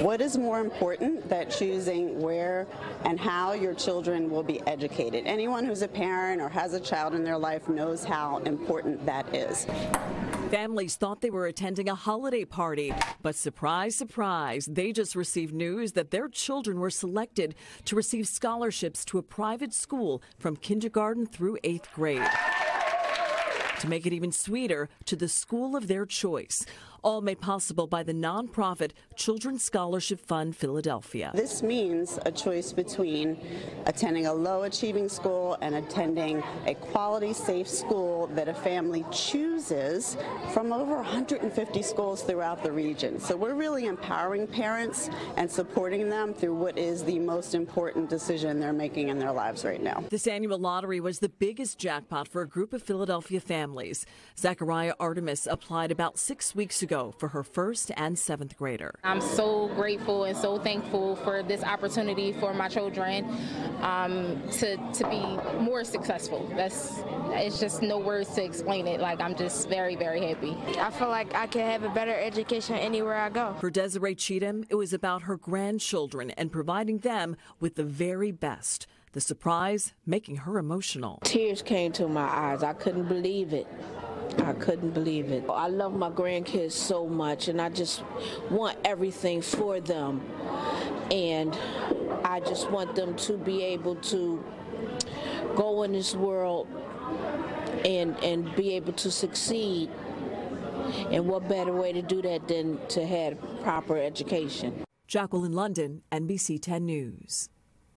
What is more important than choosing where and how your children will be educated? Anyone who's a parent or has a child in their life knows how important that is. Families thought they were attending a holiday party, but surprise, surprise, they just received news that their children were selected to receive scholarships to a private school from kindergarten through eighth grade. To make it even sweeter, to the school of their choice all made possible by the nonprofit Children's Scholarship Fund Philadelphia. This means a choice between attending a low achieving school and attending a quality, safe school that a family chooses from over 150 schools throughout the region. So we're really empowering parents and supporting them through what is the most important decision they're making in their lives right now. This annual lottery was the biggest jackpot for a group of Philadelphia families. Zachariah Artemis applied about six weeks ago for her first and seventh grader. I'm so grateful and so thankful for this opportunity for my children um, to, to be more successful. That's it's just no words to explain it. Like I'm just very, very happy. I feel like I can have a better education anywhere I go. For Desiree Cheatham, it was about her grandchildren and providing them with the very best. The surprise making her emotional. Tears came to my eyes. I couldn't believe it. I couldn't believe it. I love my grandkids so much, and I just want everything for them. And I just want them to be able to go in this world and and be able to succeed. And what better way to do that than to have proper education? Jacqueline London, NBC 10 News.